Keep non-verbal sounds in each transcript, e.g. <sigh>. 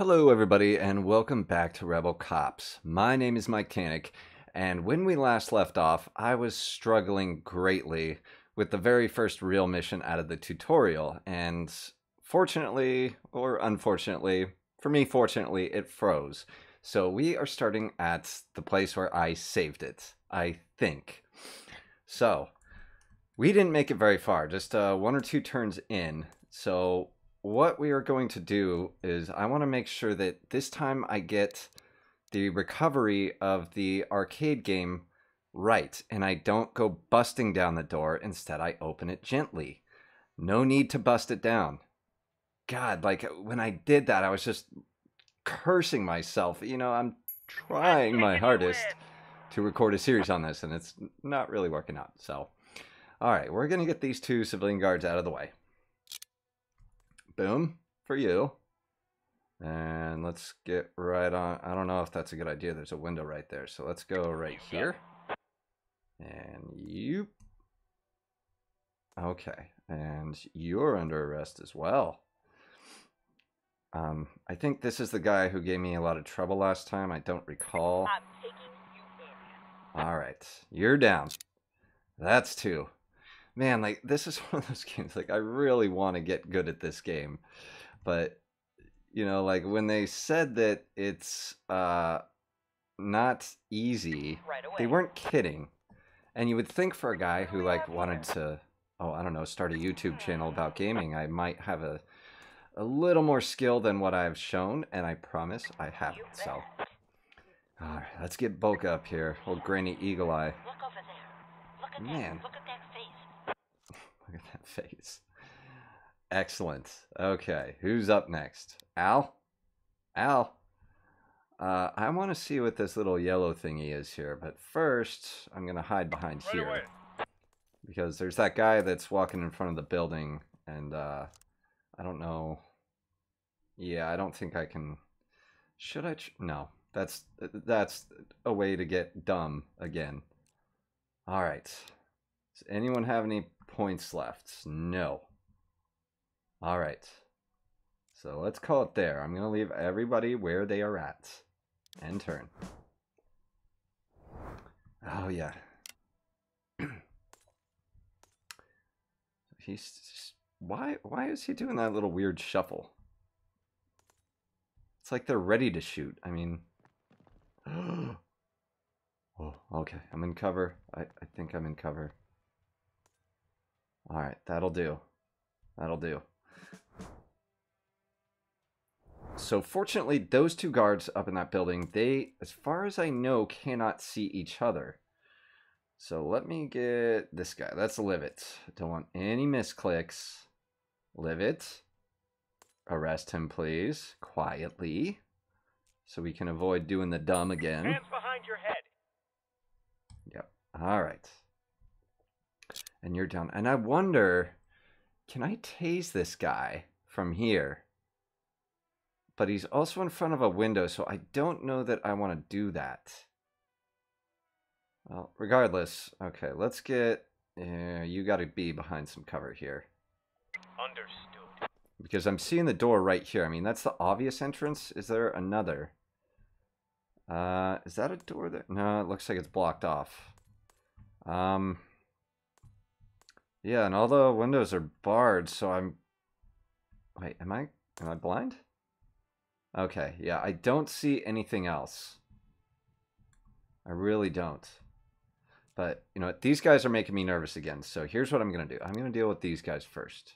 Hello, everybody, and welcome back to Rebel Cops. My name is Mike Tanik, and when we last left off, I was struggling greatly with the very first real mission out of the tutorial, and fortunately, or unfortunately, for me, fortunately, it froze. So we are starting at the place where I saved it, I think. So, we didn't make it very far, just uh, one or two turns in. So what we are going to do is I want to make sure that this time I get the recovery of the arcade game right and I don't go busting down the door. Instead, I open it gently. No need to bust it down. God, like when I did that, I was just cursing myself. You know, I'm trying my <laughs> hardest to record a series on this and it's not really working out. So, all right, we're going to get these two civilian guards out of the way. Boom for you. And let's get right on. I don't know if that's a good idea. There's a window right there. So let's go right here. And you. Okay. And you're under arrest as well. Um, I think this is the guy who gave me a lot of trouble last time. I don't recall. All right. You're down. That's two man, like this is <laughs> one of those games. Like I really want to get good at this game, but you know, like when they said that it's uh not easy, right they weren't kidding. And you would think for a guy who like wanted to, oh, I don't know, start a YouTube channel <laughs> about gaming, I might have a a little more skill than what I've shown, and I promise I haven't. So, all right, let's get Bulk up here. Old Granny Eagle Eye. Man, Look at that <laughs> face. Excellent. Okay, who's up next? Al? Al? Uh, I want to see what this little yellow thingy is here, but first I'm going to hide behind right here. Away. Because there's that guy that's walking in front of the building, and uh, I don't know. Yeah, I don't think I can. Should I? no, that's that's a way to get dumb again. All right. Does anyone have any points left? No. All right. So let's call it there. I'm going to leave everybody where they are at. End turn. Oh, yeah. <clears throat> He's... Why, why is he doing that little weird shuffle? It's like they're ready to shoot. I mean... <gasps> oh, okay. I'm in cover. I, I think I'm in cover. All right, that'll do. That'll do. So fortunately, those two guards up in that building, they, as far as I know, cannot see each other. So let me get this guy. That's Livet. Don't want any misclicks. Livet. Arrest him, please. Quietly. So we can avoid doing the dumb again. Hands behind your head. Yep. All right and you're down. And I wonder, can I tase this guy from here? But he's also in front of a window, so I don't know that I want to do that. Well, regardless, okay, let's get. Uh, you got to be behind some cover here. Understood. Because I'm seeing the door right here. I mean, that's the obvious entrance. Is there another? Uh, is that a door there? No, it looks like it's blocked off. Um, yeah, and all the windows are barred, so I'm... Wait, am I... Am I blind? Okay, yeah, I don't see anything else. I really don't. But, you know, these guys are making me nervous again, so here's what I'm going to do. I'm going to deal with these guys first.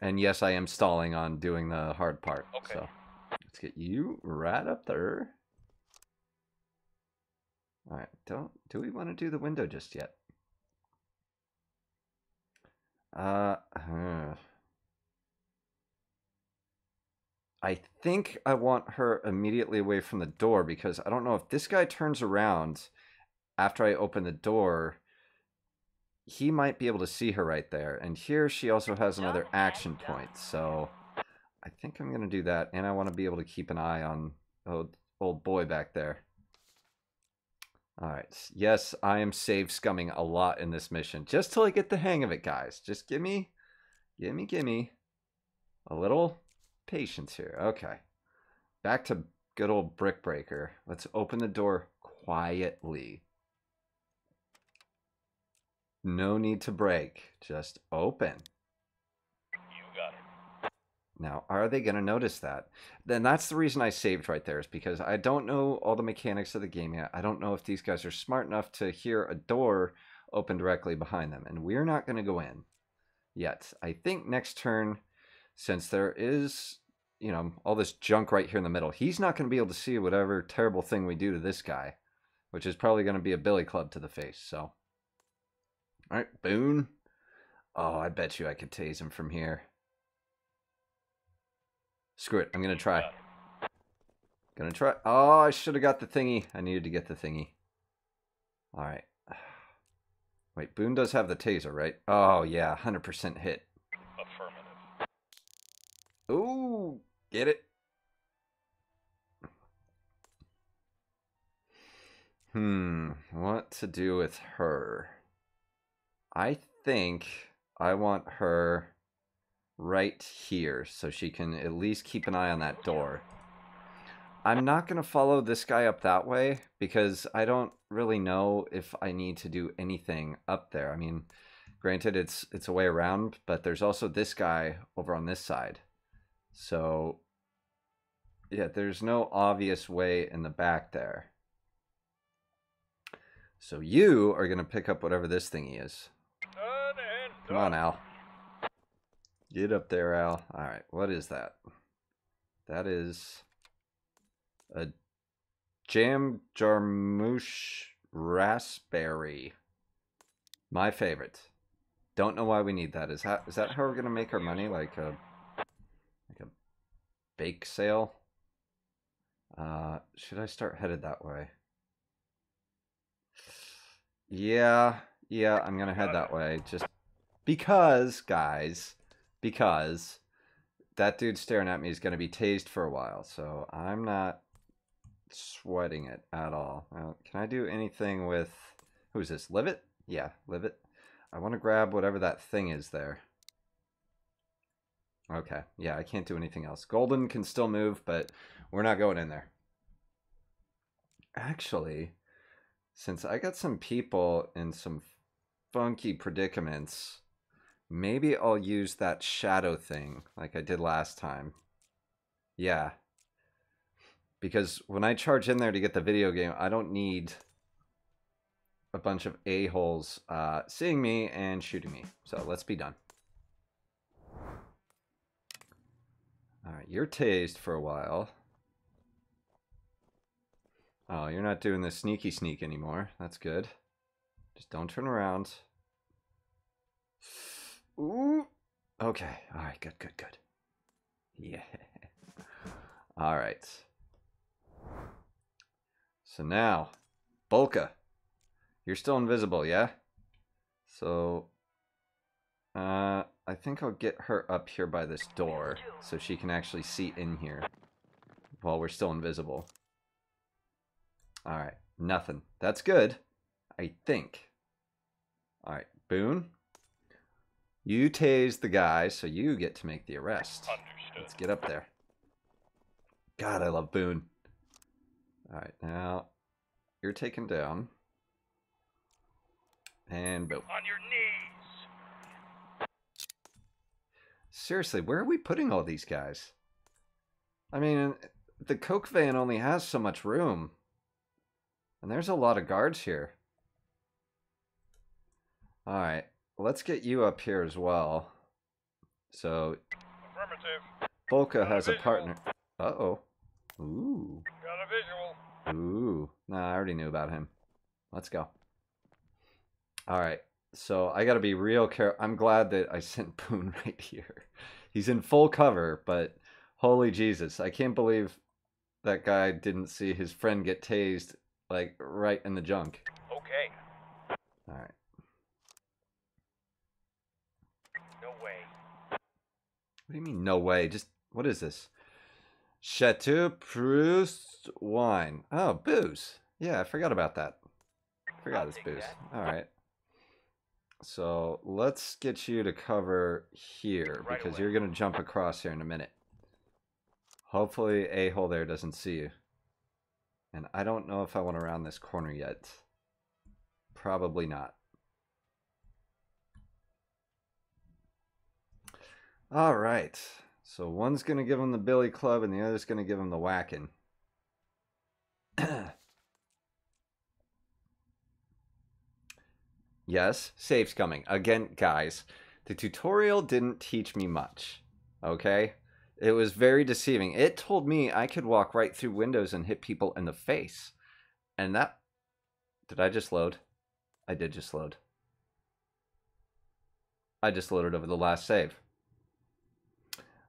And yes, I am stalling on doing the hard part. Okay. So let's get you right up there. All right, don't do we want to do the window just yet? Uh, uh, I think I want her immediately away from the door because I don't know if this guy turns around after I open the door, he might be able to see her right there. And here she also has another action point. So I think I'm going to do that. And I want to be able to keep an eye on old, old boy back there. All right. Yes, I am save scumming a lot in this mission. Just till I get the hang of it, guys. Just give me, give me, give me a little patience here. Okay. back to good old brick breaker. Let's open the door quietly. No need to break. Just open. Now, are they going to notice that? Then that's the reason I saved right there, is because I don't know all the mechanics of the game yet. I don't know if these guys are smart enough to hear a door open directly behind them, and we're not going to go in yet. I think next turn, since there is, you know, all this junk right here in the middle, he's not going to be able to see whatever terrible thing we do to this guy, which is probably going to be a billy club to the face. So, all right, Boone. Oh, I bet you I could tase him from here. Screw it. I'm going to try. Gonna try. Oh, I should have got the thingy. I needed to get the thingy. All right. Wait, Boone does have the taser, right? Oh, yeah. 100% hit. Affirmative. Ooh, get it? Hmm, what to do with her? I think I want her right here so she can at least keep an eye on that door. I'm not going to follow this guy up that way because I don't really know if I need to do anything up there. I mean, granted it's it's a way around, but there's also this guy over on this side. So yeah, there's no obvious way in the back there. So you are going to pick up whatever this thingy is. Come on, Al. Get up there, Al. All right, what is that? That is a jam jarmusch raspberry. My favorite. Don't know why we need that. Is that is that how we're gonna make our money? Like a like a bake sale? Uh, should I start headed that way? Yeah, yeah, I'm gonna head that way. Just because, guys, because that dude staring at me is gonna be tased for a while, so I'm not sweating it at all. Now, can I do anything with who's this? Live it? Yeah, live it. I want to grab whatever that thing is there. Okay, yeah, I can't do anything else. Golden can still move, but we're not going in there. Actually, since I got some people in some funky predicaments, maybe I'll use that shadow thing like I did last time. Yeah. Because when I charge in there to get the video game, I don't need a bunch of a-holes uh, seeing me and shooting me. So let's be done. Alright, you're tased for a while. Oh, you're not doing the sneaky sneak anymore. That's good. Just don't turn around. Ooh. Okay. All right. Good. Good. Good. Yeah. <laughs> All right. So now, Bolka, you're still invisible, yeah? So, uh, I think I'll get her up here by this door so she can actually see in here while we're still invisible. All right, nothing. That's good, I think. All right, Boone, you tase the guy, so you get to make the arrest. Understood. Let's get up there. God, I love Boone. All right, now you're taken down. And boom. On your knees. Seriously, where are we putting all these guys? I mean, the Coke van only has so much room. And there's a lot of guards here. Alright, let's get you up here as well. So. Bolka a has a partner. Uh-oh. Ooh. Got a visual. Ooh. Nah, I already knew about him. Let's go. Alright, so I gotta be real careful. I'm glad that I <laughs> sent Boone right here. He's in full cover, but holy Jesus, I can't believe that guy didn't see his friend get tased, like, right in the junk. Okay. Alright. No way. What do you mean, no way? Just, what is this? Chateau Proust wine. Oh, booze. Yeah, I forgot about that. Forgot I'll it's booze. All right. So let's get you to cover here Right because away. you're going to jump across here in a minute. Hopefully a-hole there doesn't see you. And I don't know if I want to round this corner yet. Probably not. All right. So one's going to give him the billy club and the other's going to give him the whacking. <clears throat> yes, save scumming. Again, guys, the tutorial didn't teach me much. Okay? It was very deceiving. It told me I could walk right through windows and hit people in the face. And that. Did I just load? I did just load. I just loaded over the last save.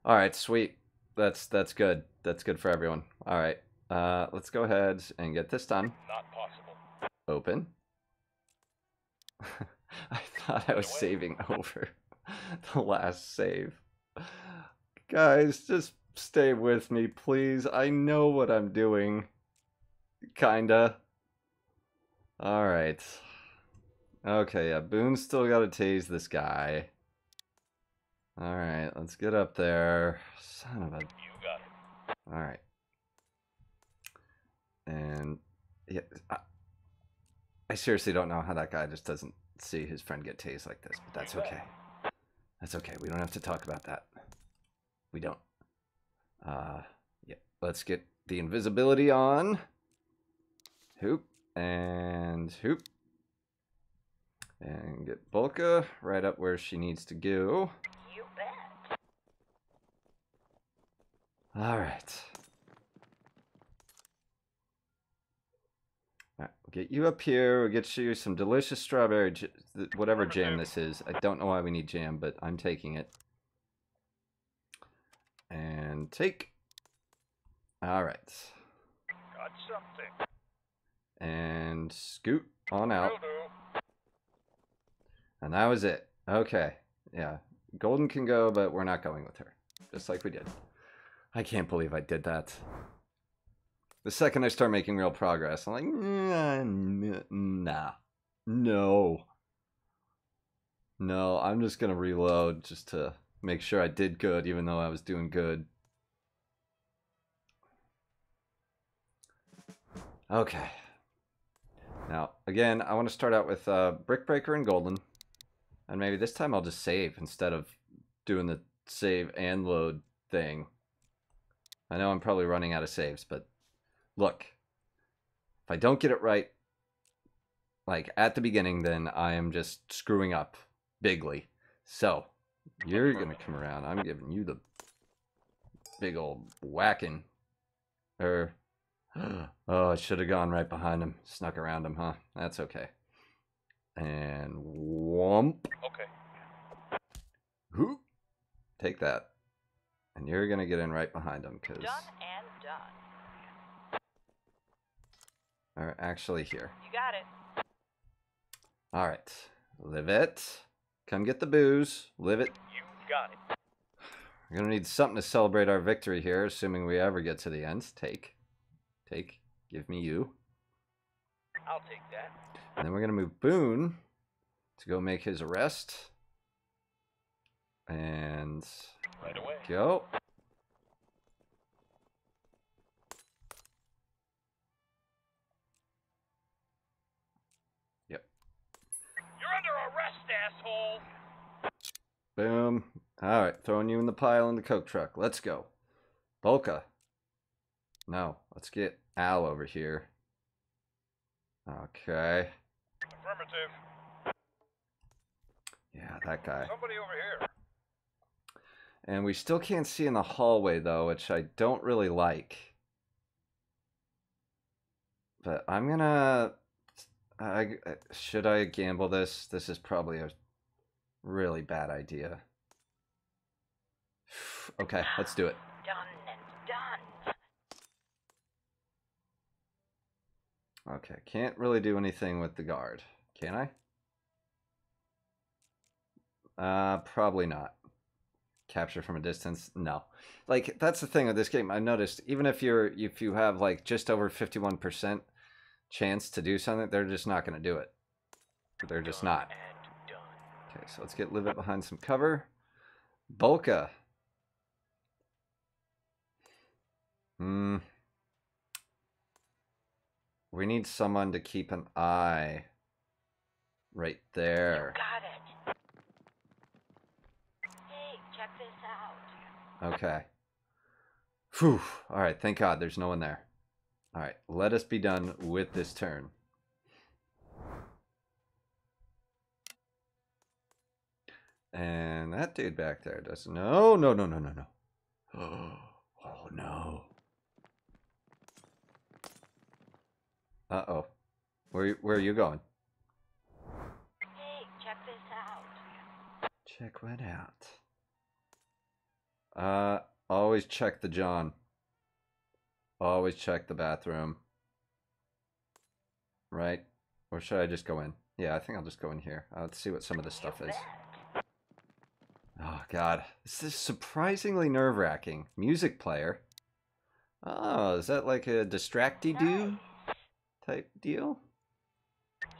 All right, sweet. That's that's good. That's good for everyone. All right. Uh, let's go ahead and get this done. Not possible. Open. <laughs> I thought I was saving <laughs> over the last save. Guys, just stay with me, please. I know what I'm doing. Kinda. Alright. Okay, yeah, Boone's still gotta tase this guy. Alright, let's get up there. Son of a... You got it. Alright. And... Yeah, I, I seriously don't know how that guy just doesn't see his friend get tased like this, but that's okay. That's okay. We don't have to talk about that. We don't. Uh, yeah. Let's get the invisibility on. Hoop. And hoop. And get Bulka right up where she needs to go. You bet. All right. All right, we'll get you up here. We'll get you some delicious strawberry, j- whatever jam this is. I don't know why we need jam, but I'm taking it. And take. All right. Got something. And scoot on out. And that was it. Okay. Yeah. Golden can go, but we're not going with her. Just like we did. I can't believe I did that. The second I start making real progress, I'm like, nah. No. No, I'm just going to reload just to make sure I did good, even though I was doing good. Okay. Now, again, I want to start out with uh, Brick Breaker and Golden. And maybe this time I'll just save instead of doing the save and load thing. I know I'm probably running out of saves, but look, if I don't get it right, like at the beginning, then I am just screwing up bigly. So, you're going to come around. I'm giving you the big old whacking. Er, <gasps> oh, I should have gone right behind him. Snuck around him, huh? That's okay. And whomp. Okay. Whoop. Take that. And you're going to get in right behind him because... Done and done. Or actually here. You got it. All right. Live it. Come get the booze. Live it. You got it. We're going to need something to celebrate our victory here, assuming we ever get to the end. Take. Take. Give me you. I'll take that. And then we're going to move Boone to go make his arrest. And Right away. go. You're under arrest, asshole. Boom. All right, throwing you in the pile in the coke truck. Let's go. Bolka. No, let's get Al over here. Okay. Affirmative. Yeah, that guy. Somebody over here. And we still can't see in the hallway though, which I don't really like. But I'm gonna. I, I- should I gamble this? This is probably a really bad idea. <sighs> Okay, let's do it. <sighs> Done and done. Okay, can't really do anything with the guard, can I? Uh, probably not. Capture from a distance? No. Like that's the thing with this game. I noticed even if you're if you have like just over fifty one percent chance to do something, they're just not going to do it. They're just not. Okay, so let's get Live It behind some cover. Bolka. Hmm. We need someone to keep an eye right there. Got it. Hey, check this out. Okay. Phew. All right. Thank God there's no one there. All right. Let us be done with this turn. And that dude back there does no, no, no, no, no, no. <gasps> Oh no. Uh oh. Where where are you going? Hey, check this out. Check what out. Uh, always check the John. Always check the bathroom. Right? Or should I just go in? Yeah, I think I'll just go in here. Uh, let's see what some of this stuff is. Oh, God. This is surprisingly nerve wracking. Music player. Oh, is that like a distracty do type deal?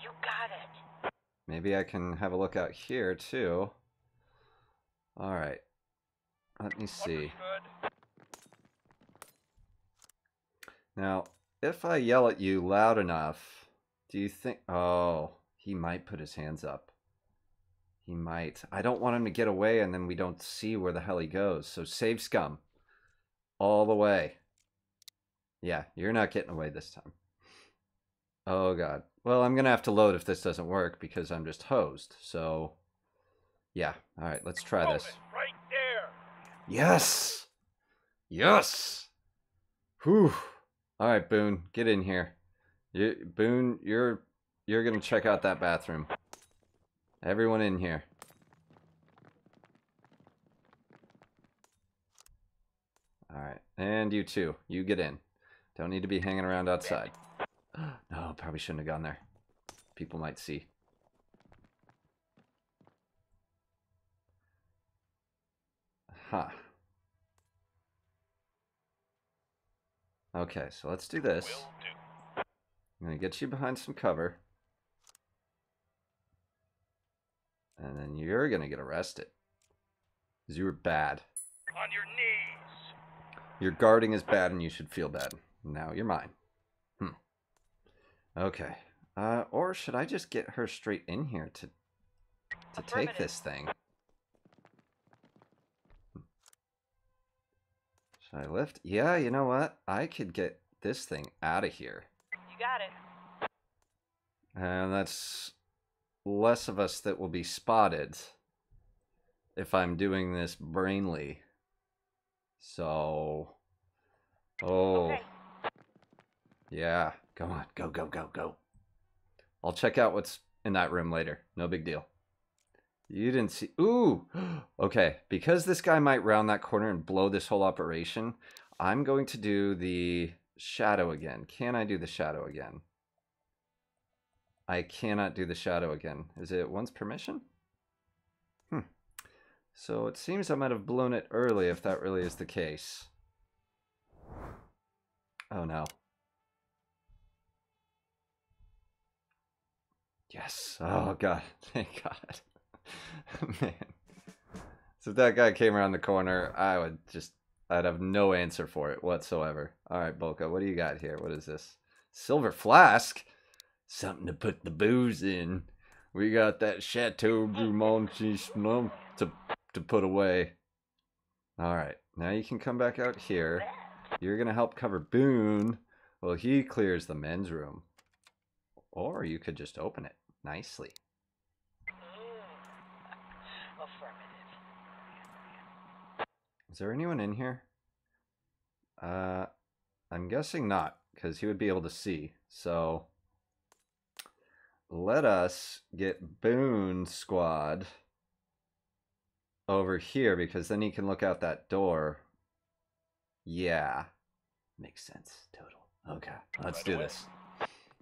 You got it. Maybe I can have a look out here too. All right. Let me see. Now, if I yell at you loud enough, do you think. Oh, he might put his hands up. He might. I don't want him to get away and then we don't see where the hell he goes. So save scum. All the way. Yeah, you're not getting away this time. Oh, God. Well, I'm going to have to load if this doesn't work because I'm just hosed. So, yeah. All right, let's try this. Yes. Yes. Whew. All right, Boone, get in here. You, Boone, you're you're gonna check out that bathroom. Everyone in here. All right, and you too. You get in. Don't need to be hanging around outside. <gasps> No, probably shouldn't have gone there. People might see. Huh. Okay, so let's do this. Do. I'm gonna get you behind some cover. And then you're gonna get arrested. Because you were bad. On your knees. Your guarding is bad and you should feel bad. Now you're mine. Hmm. Okay. Uh, or should I just get her straight in here to to take this thing? Should I lift? Yeah, you know what? I could get this thing out of here. You got it. And that's less of us that will be spotted if I'm doing this brainly. So. Oh. Okay. Yeah. Go on. Go, go, go, go. I'll check out what's in that room later. No big deal. You didn't see. Ooh. <gasps> Okay. Because this guy might round that corner and blow this whole operation, I'm going to do the shadow again. Can I do the shadow again? I cannot do the shadow again. Is it once permission? Hmm. So it seems I might have blown it early if that really is the case. Oh no. Yes. Oh god. <laughs> Thank god. <laughs> Man. So if that guy came around the corner, I would just I'd have no answer for it whatsoever. Alright, Bolka, what do you got here? What is this? Silver flask? Something to put the booze in. We got that Chateau Snum to to put away. Alright, now you can come back out here. You're gonna help cover Boone while he clears the men's room. Or you could just open it nicely. Mm. Affirmative. Is there anyone in here? Uh, I'm guessing not, because he would be able to see. So let us get Boone Squad over here, because then he can look out that door. Yeah, makes sense. Total. Okay, let's Right do away. this.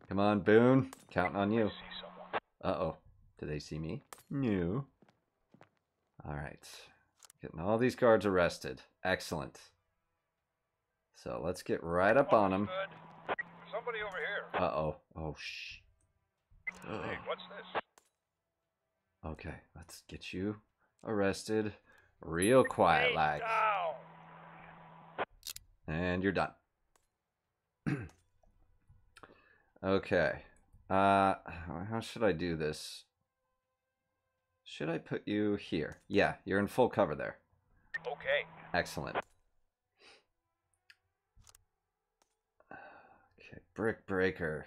Come on, Boone. Counting on you. Uh oh. Do they see me? No. Alright. Getting all these guards arrested. Excellent. So let's get right up on them. Somebody over here. Uh oh. Oh, shh. Hey, what's this? Okay, let's get you arrested real quiet like. And you're done. <clears throat> okay. Uh, how should I do this? Should I put you here? Yeah, you're in full cover there. Okay. Excellent. Okay, brick breaker.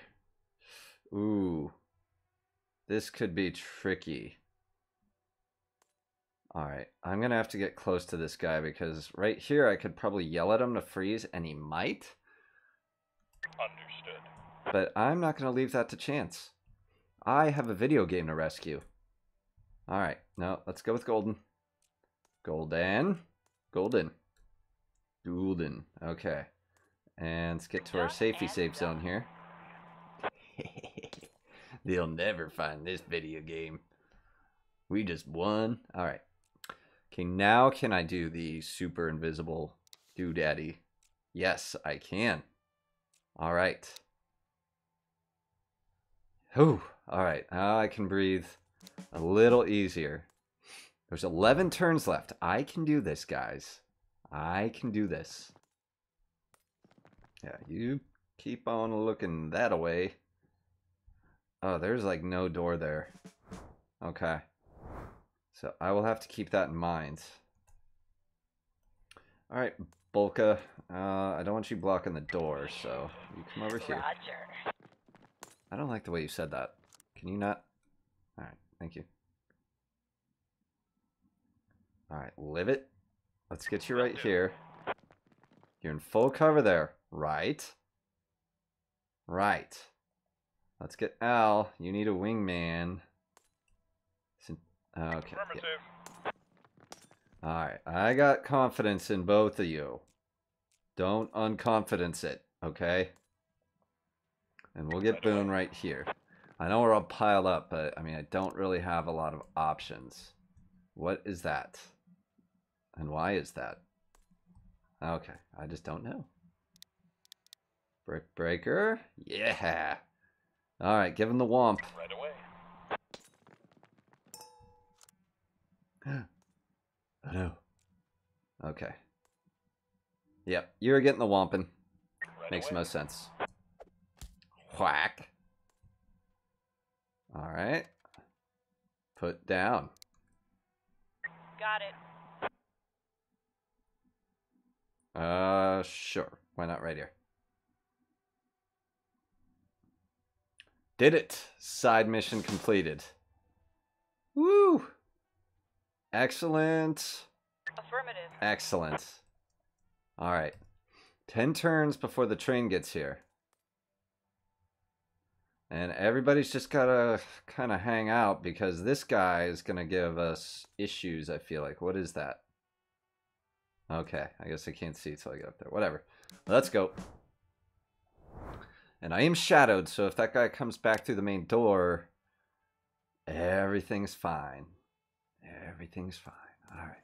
Ooh. This could be tricky. Alright, I'm gonna have to get close to this guy because right here I could probably yell at him to freeze and he might. Understood. But I'm not gonna leave that to chance. I have a video game to rescue. Alright, no, let's go with Golden. Golden. Golden. Golden. Okay. And let's get to our safety safe zone here. <laughs> They'll never find this video game. We just won. Alright. Okay, now can I do the super invisible doodaddy? Yes, I can. Alright. Whew. Alright, now I can breathe a little easier. There's 11 turns left. I can do this, guys. I can do this. Yeah, you keep on looking that away. Oh, there's like no door there. Okay. So I will have to keep that in mind. Alright, Bolka. Uh, I don't want you blocking the door, so you come over here. Roger. I don't like the way you said that. Can you not? Thank you. Alright, live it. Let's get you right here. You're in full cover there. Right. Right. Let's get Al. You need a wingman. Okay. yeah. Alright, I got confidence in both of you. Don't unconfidence it, okay? And we'll get Boone right here. I know we're all piled up, but I mean, I don't really have a lot of options. What is that? And why is that? Okay, I just don't know. Brick Breaker? Yeah! Alright, give him the womp. Right away. <gasps> Oh no. Okay. Yep, you're getting the womping. Right Makes away. most sense. Whack. Alright. Put down. Got it. Uh, sure. Why not right here? Did it. Side mission completed. Woo! Excellent. Affirmative. Excellent. All right. 10 turns before the train gets here. And everybody's just got to kind of hang out because this guy is going to give us issues, I feel like. What is that? Okay, I guess I can't see till I get up there. Whatever. Let's go. And I am shadowed, so if that guy comes back through the main door, everything's fine. Everything's fine. All right.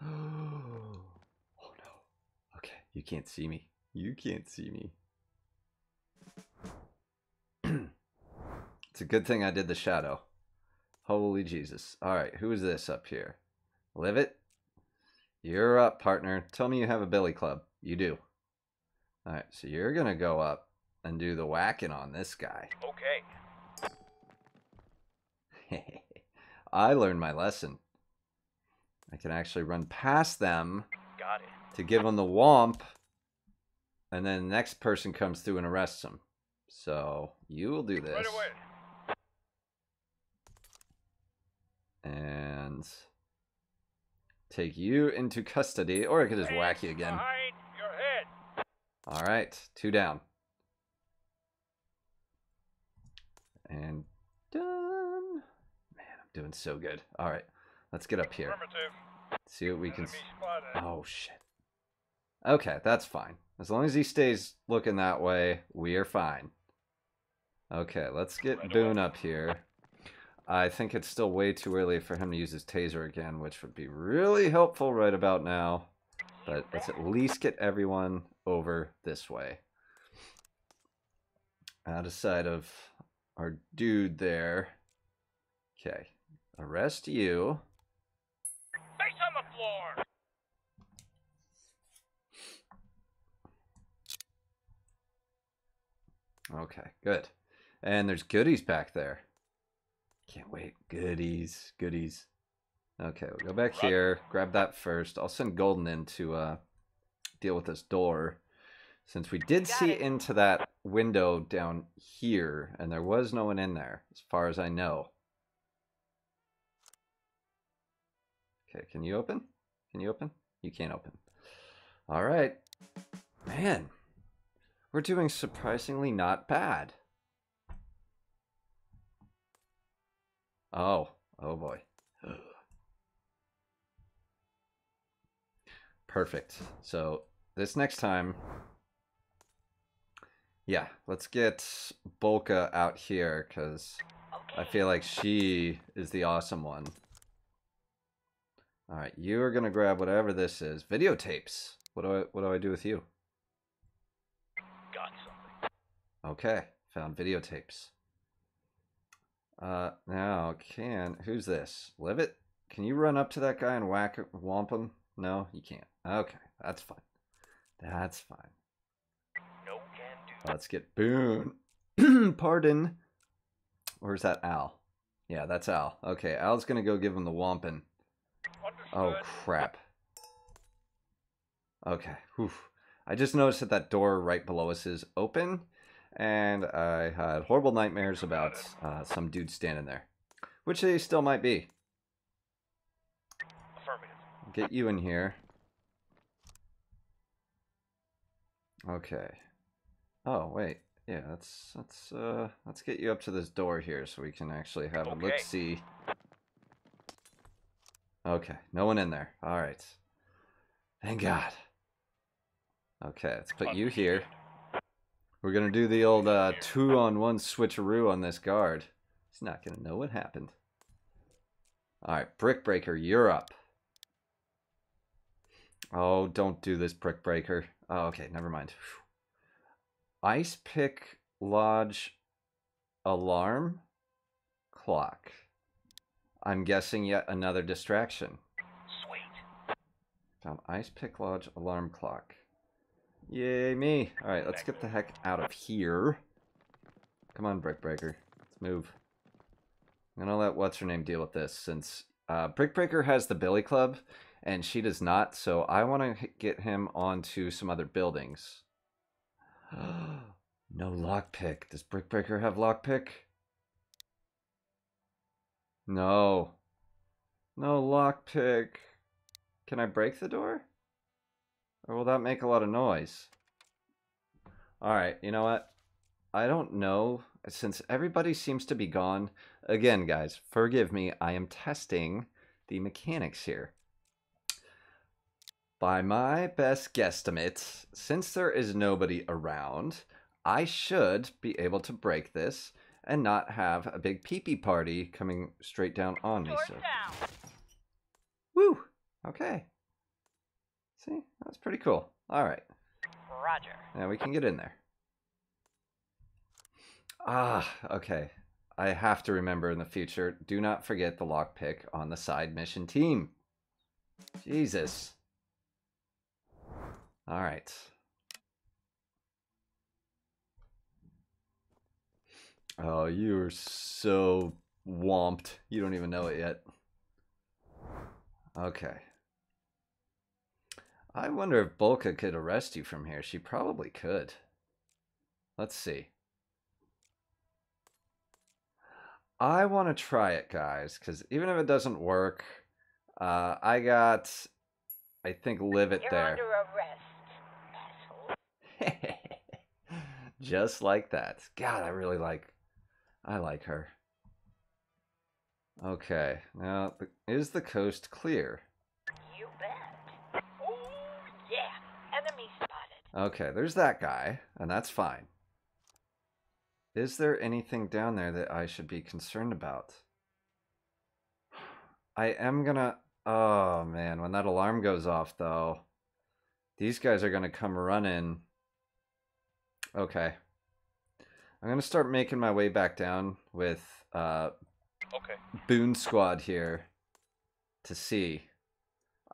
<gasps> Oh no. Okay, you can't see me. You can't see me. It's a good thing I did the shadow. Holy Jesus. All right, who is this up here? Live it. You're up, partner. Tell me you have a billy club. You do. All right, so you're going to go up and do the whacking on this guy. Okay. <laughs> I learned my lesson. I can actually run past them Got it. to give them the womp, and then the next person comes through and arrests them. So you will do this, Right away. And take you into custody, or I could just whack you again. Your head. All right, two down, and done. Man, I'm doing so good. All right, let's get up here. See what we can. Enemy s- spotted. Oh shit. Okay, that's fine. As long as he stays looking that way, we are fine. Okay, let's get Right Boone up here. I think it's still way too early for him to use his taser again, which would be really helpful right about now. But let's at least get everyone over this way. Out of sight of our dude there. Okay, arrest you. Face on the floor. Okay, good. And there's goodies back there. Can't wait. Goodies, goodies. Okay, we'll go back here, grab that first. I'll send Golden in to uh, deal with this door. Since we did see it. into that window down here, and there was no one in there, as far as I know. Okay, can you open? Can you open? You can't open. All right. Man, we're doing surprisingly not bad. Oh, oh boy. Perfect. So this next time, yeah, let's get Bolka out here because I feel like she is the awesome one. All right, you are gonna grab whatever this is. Videotapes. What do I what do I do with you? Got something. Okay, found videotapes. Uh, now can who's this? Livet? Can you run up to that guy and whack whomp him? No, you can't. Okay, that's fine. That's fine. No can do. Let's get Boone. <clears throat> Pardon. Where's that Al? Yeah, that's Al. Okay, Al's gonna go give him the whomping. Oh crap. Okay. Whew. I just noticed that that door right below us is open, and I had horrible nightmares about uh, some dude standing there, which they still might be. Affirmative. Get you in here. Okay. Oh wait, yeah. Let's let's uh let's get you up to this door here so we can actually have a look see. Okay, no one in there. All right. Thank God. Okay, let's put you here. We're gonna do the old uh, two on one switcheroo on this guard. He's not gonna know what happened. All right, Brick Breaker, you're up. Oh, don't do this, Brick Breaker. Oh, okay, never mind. Ice Pick Lodge alarm clock. I'm guessing yet another distraction. Sweet. Found Ice Pick Lodge alarm clock. Yay, me. Alright, let's get the heck out of here. Come on, Brick Breaker. Let's move. I'm gonna let what's her name deal with this since uh, Brick Breaker has the Billy Club and she does not, so I want to get him onto some other buildings. <gasps> no lockpick. Does Brick Breaker have lockpick? No. No lockpick. Can I break the door? Or will that make a lot of noise? Alright, you know what? I don't know. Since everybody seems to be gone, again, guys, forgive me. I am testing the mechanics here. By my best guesstimate, since there is nobody around, I should be able to break this and not have a big pee-pee party coming straight down on me. So, down. woo! Okay. See, that's pretty cool. All right. Roger. Now we can get in there. Ah, okay. I have to remember in the future, do not forget the lockpick on the side mission team. Jesus. All right. Oh, you are so womped. You don't even know it yet. Okay. I wonder if Bolka could arrest you from here. She probably could. Let's see. I want to try it, guys, because even if it doesn't work, uh, I got, I think, live it You're there. under arrest. <laughs> Just like that. God, I really like, I like her. Okay, now is the coast clear? You bet. Oh, yeah. Enemy spotted. Okay, there's that guy, and that's fine. Is there anything down there that I should be concerned about? I am gonna. Oh man, when that alarm goes off, though, these guys are gonna come running. Okay. I'm gonna start making my way back down with uh, Okay. Boone Squad here to see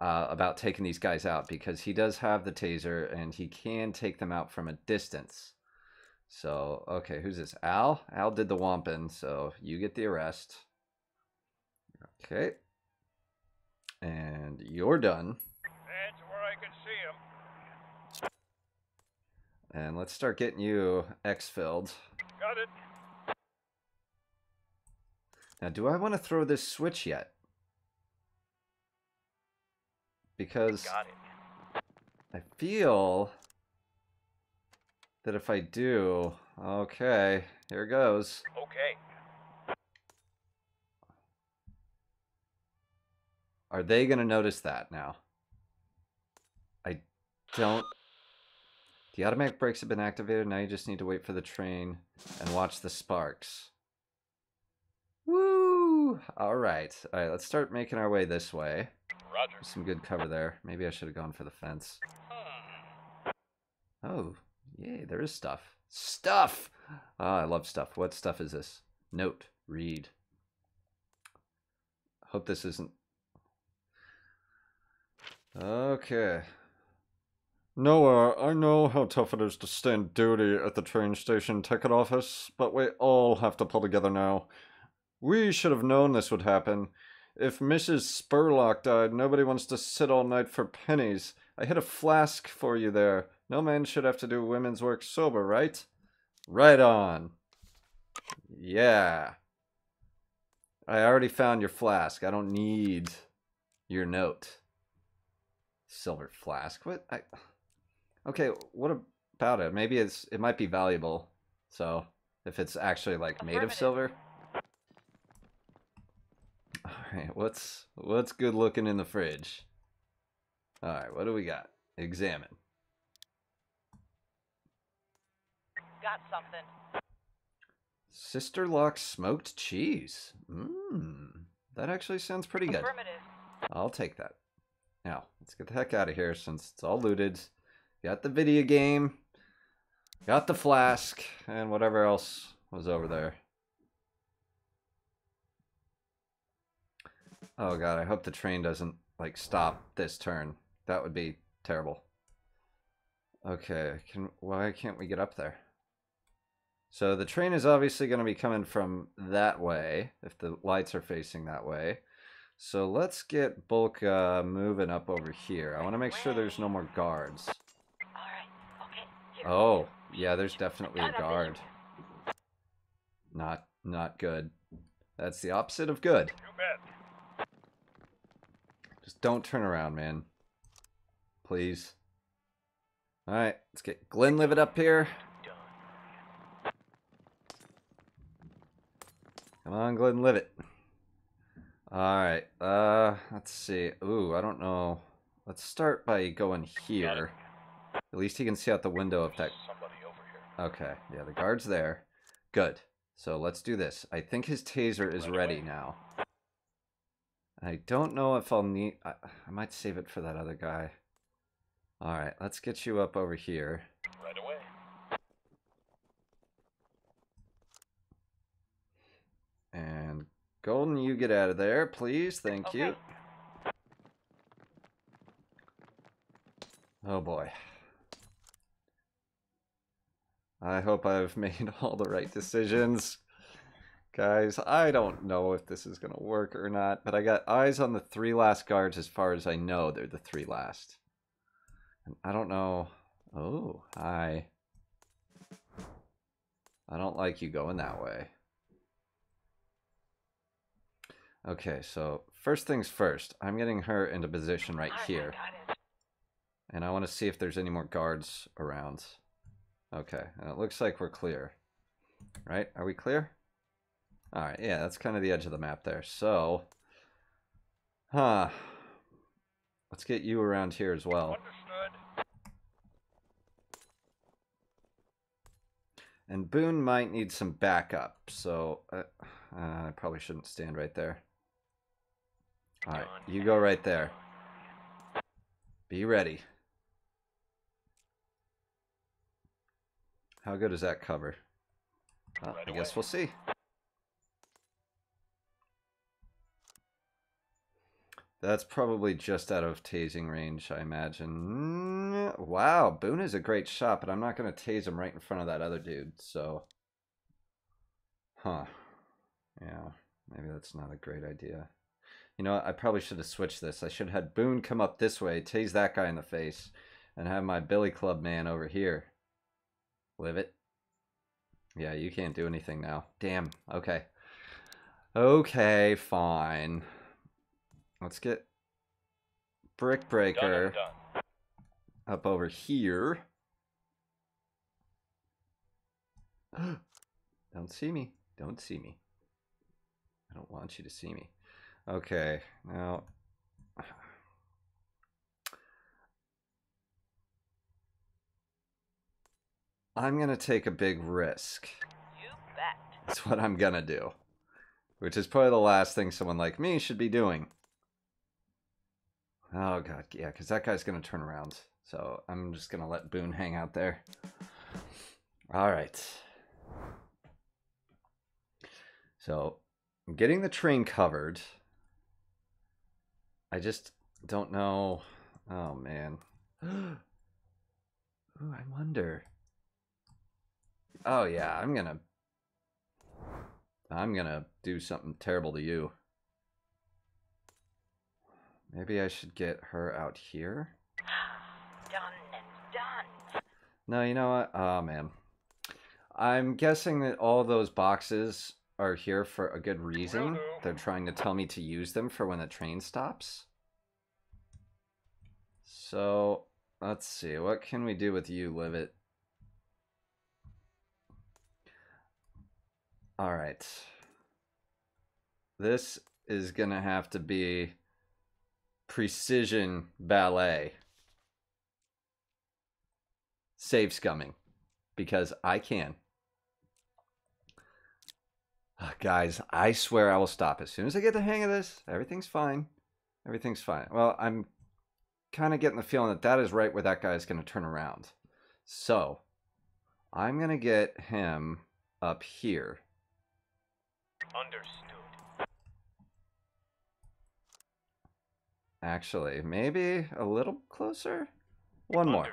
uh, about taking these guys out because he does have the taser and he can take them out from a distance. So, okay, who's this? Al? Al did the wampin, so you get the arrest. Okay. And you're done. That's where I can see him. And let's start getting you X-filled. Got it. Now, do I want to throw this switch yet? Because. I feel that if I do, okay, here goes. Okay. Are they going to notice that now? I don't. The automatic brakes have been activated. Now you just need to wait for the train and watch the sparks. Woo! All right. All right, let's start making our way this way. Roger. Some good cover there. Maybe I should have gone for the fence. Hmm. Oh, yay, there is stuff. Stuff! Ah, I love stuff. What stuff is this? Note. Read. Hope this isn't. Okay. Noah, I know how tough it is to stand duty at the train station ticket office, but we all have to pull together now. We should have known this would happen. If Mrs. Spurlock died, nobody wants to sit all night for pennies. I hid a flask for you there. No man should have to do women's work sober, right? Right on. Yeah. I already found your flask. I don't need your note. Silver flask. What? I... Okay, what about it? Maybe it's it might be valuable. So, if it's actually like made of silver. Right, what's what's good looking in the fridge? All right, what do we got? Examine. Got something. Sister Lock smoked cheese. Mmm. That actually sounds pretty good. Affirmative. I'll take that. Now, let's get the heck out of here since it's all looted. Got the video game. Got the flask. And whatever else was over there. Oh god, I hope the train doesn't, like, stop this turn. That would be terrible. Okay, can why can't we get up there? So the train is obviously going to be coming from that way, if the lights are facing that way. So let's get Bulka moving up over here. I want to make sure there's no more guards. All right. Okay. Oh, yeah, there's definitely a a guard. Not, not good. That's the opposite of good. Just don't turn around, man. Please. Alright, let's get Glenlivet up here. Come on, Glenlivet. Alright, uh, let's see. Ooh, I don't know. Let's start by going here. At least he can see out the window if that... Okay, yeah, the guard's there. Good. So let's do this. I think his taser is ready now. I don't know if I'll need... I, I might save it for that other guy. Alright, let's get you up over here. Right away. And Golden, you get out of there, please. Thank you. Oh boy. I hope I've <laughs> made all the right decisions. Guys, I don't know if this is going to work or not, but I got eyes on the three last guards as far as I know they're the three last. And I don't know. Oh, hi. I don't like you going that way. Okay, so first things first, I'm getting her into position right here. And I want to see if there's any more guards around. Okay, and it looks like we're clear. Right? Are we clear? Alright, yeah, that's kind of the edge of the map there. So, huh. Let's get you around here as well. Understood. And Boone might need some backup, so uh, uh, I probably shouldn't stand right there. Alright, you go right there. Be ready. How good is that cover? Right I guess we'll see. That's probably just out of tasing range, I imagine. Mm, Wow, Boone is a great shot, but I'm not going to tase him right in front of that other dude, so. Huh. Yeah, maybe that's not a great idea. You know? I probably should have switched this. I should have had Boone come up this way, tase that guy in the face, and have my Billy Club man over here. Live it. Yeah, you can't do anything now. Damn. Okay. Okay, fine. Let's get Brick Breaker and done. up over here. <gasps> Don't see me. Don't see me. I don't want you to see me. Okay, now. <sighs> I'm going to take a big risk. You bet. That's what I'm going to do. Which is probably the last thing someone like me should be doing. Oh, God. Yeah, because that guy's to turn around. So I'm just to let Boone hang out there. All right. So I'm getting the train covered. I just don't know. Oh, man. <gasps> Ooh, I wonder. Oh, yeah, I'm to. I'm to do something terrible to you. Maybe I should get her out here. <gasps> Done and done. No, you know what? Oh man. I'm guessing that all those boxes are here for a good reason. They're trying to tell me to use them for when the train stops. So, let's see. What can we do with you, Livet? All right. This is going to have to be precision ballet. Save scumming because I can. Ah, Guys, I swear I will stop as soon as I get the hang of this. Everything's fine. Everything's fine. Well, I'm kind of getting the feeling that that is right where that guy is going to turn around. So, I'm going to get him up here. Understood. Actually, maybe a little closer? One more.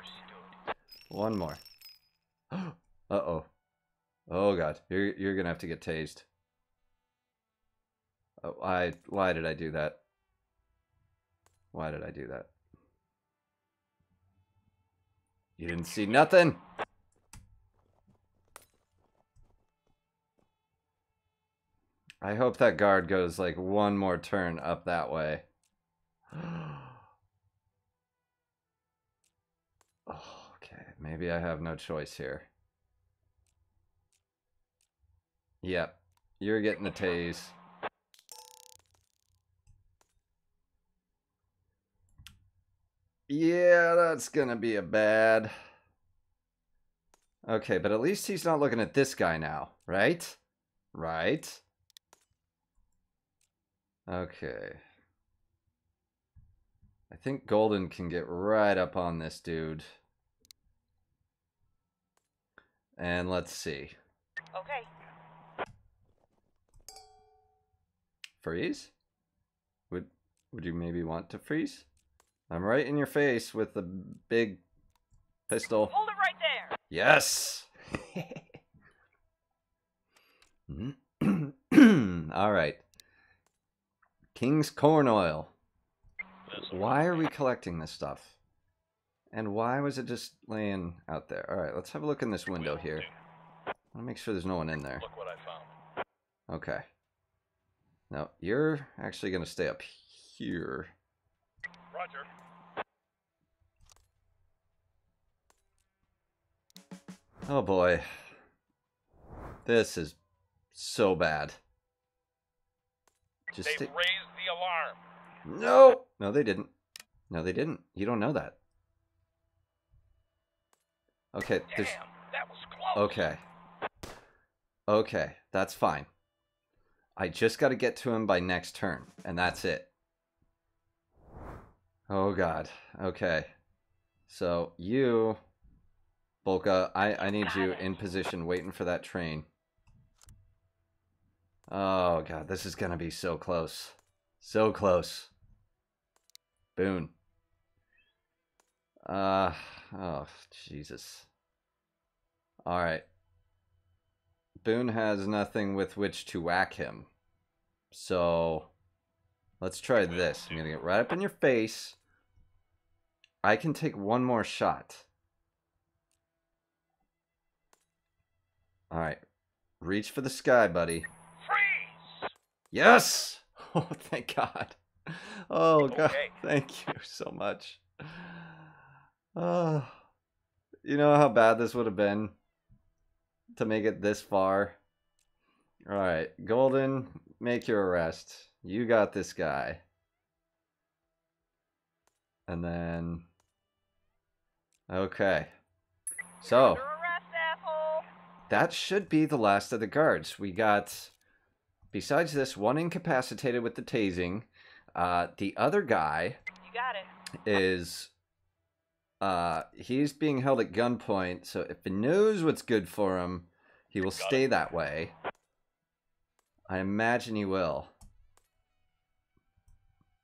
One more. <gasps> Uh oh. Oh god, you're you're gonna have to get tased. Oh, I why did I do that? Why did I do that? You didn't see nothing. I hope that guard goes like one more turn up that way. Maybe I have no choice here. Yep, you're getting the tase. Yeah, that's gonna be a bad. Okay, but at least he's not looking at this guy now, right? Right? Okay. I think Golden can get right up on this dude. And let's see. Okay. Freeze? Would would you maybe want to freeze? I'm right in your face with the big pistol. Hold it right there. Yes. <laughs> All right. King's corn oil. Why are we collecting this stuff? And why was it just laying out there? All right, let's have a look in this window here. I want to make sure there's no one in there. Look what I found. Okay. Now, you're actually going to stay up here. Roger. Oh boy. This is so bad. Just They've raised the alarm. No! No, they didn't. No, they didn't. You don't know that. Okay, Damn, that was close. Okay. Okay, that's fine. I just got to get to him by next turn, and that's it. Oh god. Okay. So you, Bolka, I I need you in position, waiting for that train. Oh god, this is gonna be so close, so close. Boone. Uh, oh, Jesus. All right. Boone has nothing with which to whack him. So, let's try this. I'm going to get right up in your face. I can take one more shot. All right. Reach for the sky, buddy. Freeze! Yes! <laughs> Oh, thank God. Oh, God. Okay. Thank you so much. Oh, you know how bad this would have been to make it this far? All right. Golden, make your arrest. You got this guy. And then. Okay. So arrest, that should be the last of the guards. We got, besides this, one incapacitated with the tasing. Uh, the other guy You got it. is, uh, he's being held at gunpoint. So if he knows what's good for him, he will stay that way. I imagine he will.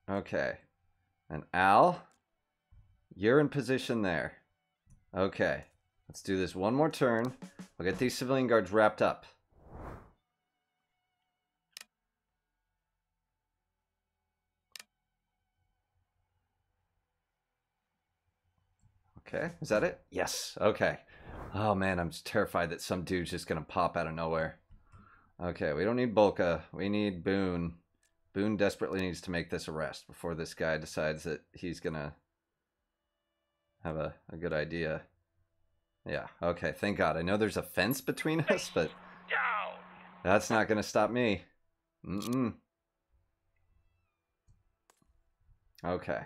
Okay. And Al, you're in position there. Okay. Let's do this one more turn. We'll get these civilian guards wrapped up. Okay, is that it? Yes. Okay. Oh man, I'm just terrified that some dude's just gonna pop out of nowhere. Okay, we don't need Bolka. We need Boone. Boone desperately needs to make this arrest before this guy decides that he's gonna have a, a good idea. Yeah, okay, thank God. I know there's a fence between us, but that's not gonna stop me. Mm-mm. Okay.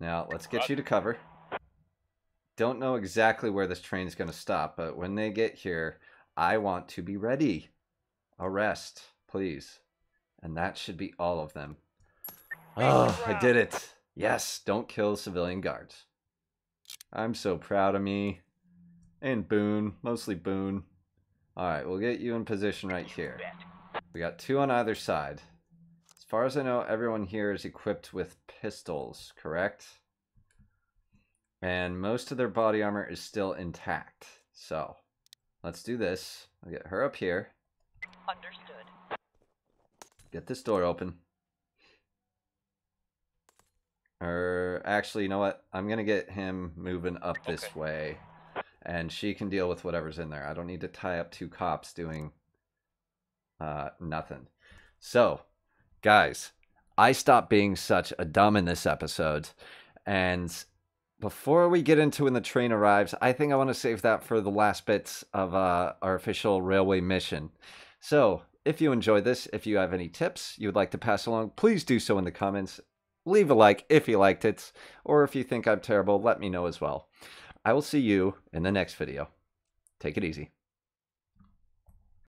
Now, let's get you to cover. Don't know exactly where this train's gonna stop, but when they get here, I want to be ready. Arrest, please. And that should be all of them. Oh, I did it. Yes, don't kill civilian guards. I'm so proud of me. And Boone, mostly Boone. Alright, we'll get you in position right here. We got two on either side. As far as I know, everyone here is equipped with pistols, correct? And most of their body armor is still intact. So, let's do this. I'll get her up here. Understood. Get this door open. Or actually, you know what? I'm gonna get him moving up this Okay. way, and she can deal with whatever's in there. I don't need to tie up two cops doing uh, nothing. So, guys, I stopped being such a dumb in this episode, and before we get into when the train arrives, I think I want to save that for the last bits of uh, our official railway mission. So, if you enjoyed this, if you have any tips you would like to pass along, please do so in the comments. Leave a like if you liked it, or if you think I'm terrible, let me know as well. I will see you in the next video. Take it easy.